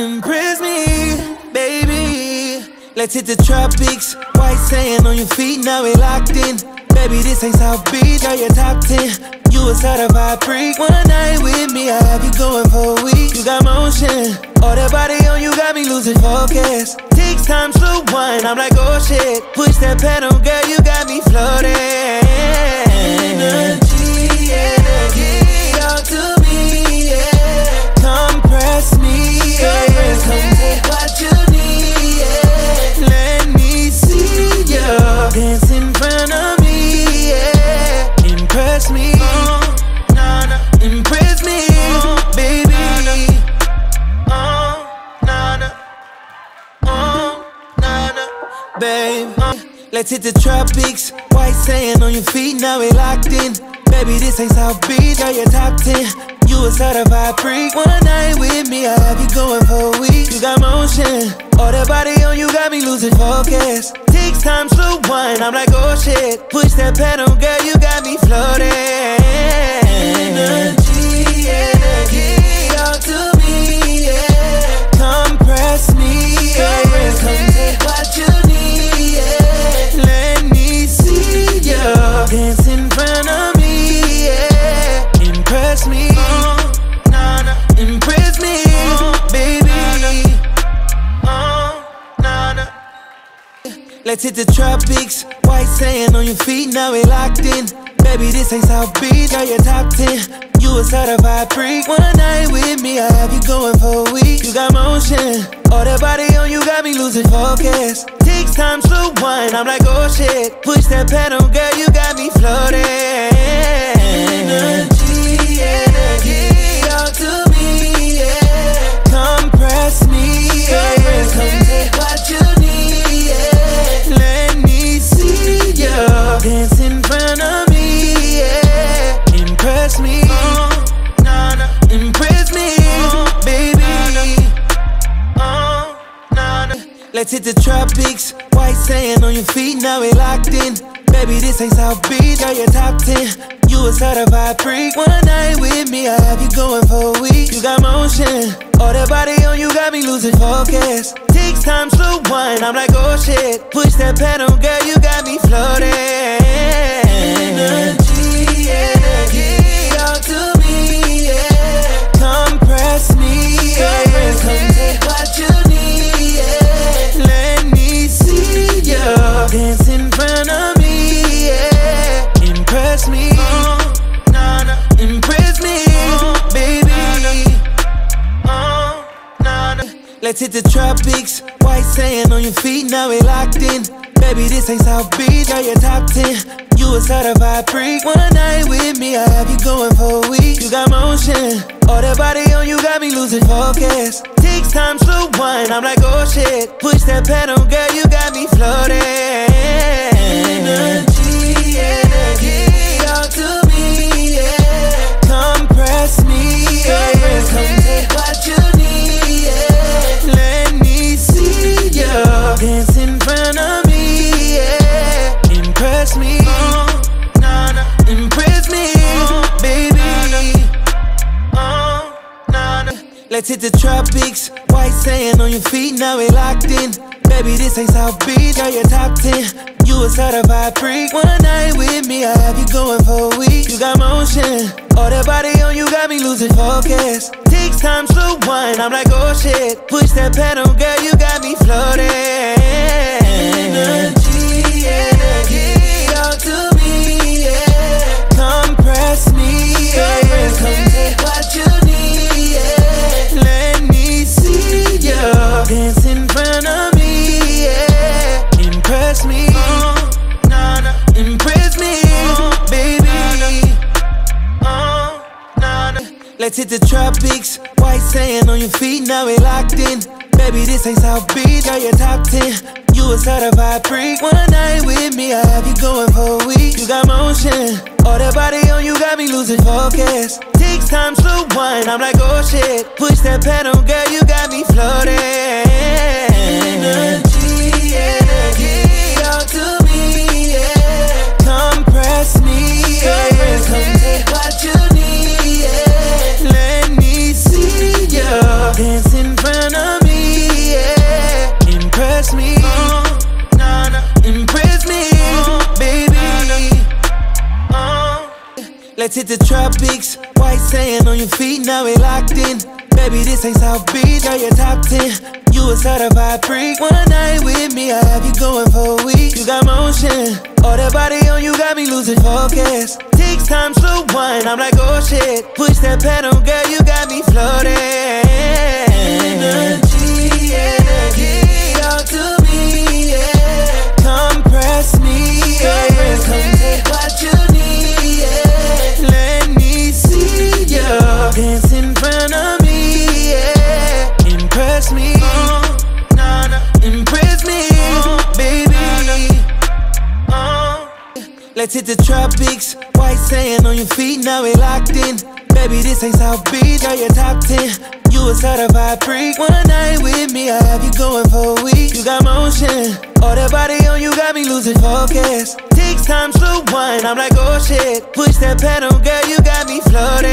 Impress me, baby. Let's hit the tropics. White sand on your feet, now we locked in. Baby, this ain't South Beach, are your top 10. You a certified freak. One night with me, I have you going for a week. You got motion, all that body on you got me losing focus. Takes time, to wine, I'm like, oh shit. Push that pedal, girl, you got me floating. Babe. Let's hit the tropics. White sand on your feet, now we locked in. Baby, this ain't South Beach, are your top 10. You a certified freak. One night with me, I have you going for a week. You got motion, all that body on you got me losing focus. Takes time, slow wine, I'm like, oh shit. Push that pedal, girl, you got me floating. Let's hit the tropics. White sand on your feet, now we locked in. Baby, this ain't South Beach, are your top 10. You a certified freak. One night with me, I have you going for a week. You got motion, all that body on you got me losing focus. Takes time, slow wine, I'm like, oh shit. Push that pedal, girl, you got me floating. Let's hit the tropics. White sand on your feet, now we locked in. Baby, this ain't South Beach, are your top 10. You a certified freak. One night with me, I have you going for a week. You got motion, all that body on you got me losing focus. Takes time, slow wine, I'm like, oh shit. Push that pedal, girl, you got me floating. Hit the tropics. White sand on your feet, now we locked in. Baby, this ain't South Beach, are your top 10. You a certified freak. One night with me, I have you going for a week. You got motion, all that body on you got me losing focus. Takes time, slow wine, I'm like, oh shit. Push that pedal, girl, you got me floating. Let's hit the tropics. White sand on your feet, now we locked in. Baby, this ain't South Beach, are your top 10. You a certified freak. One night with me, I have you going for a week. You got motion, all that body on you got me losing focus. Takes time, to wine, I'm like, oh shit. Push that pedal, girl, you got me floating. Let's hit the tropics. White sand on your feet, now we locked in. Baby, this ain't South Beach, are your top 10. You a certified freak. One night with me, I have you going for a week. You got motion, all that body on you got me losing focus. Takes time, slow wine, I'm like, oh shit. Push that pedal, girl, you got me floating. Let's hit the tropics. White sand on your feet, now we locked in. Baby, this ain't South Beach, girl, you're top 10. You a certified freak. One night with me, I have you going for a week. You got motion, all that body on you got me losing focus. Takes time, to wine, I'm like, oh shit. Push that pedal, girl, you got me floating. Energy, energy, hit the tropics. White sand on your feet, now we locked in. Baby, this ain't South Beach, girl, you're top 10. You a certified freak. One night with me, I have you going for a week. You got motion, all that body on you got me losing focus. Takes time, slow wine, I'm like, oh shit. Push that pedal, girl, you got me floating.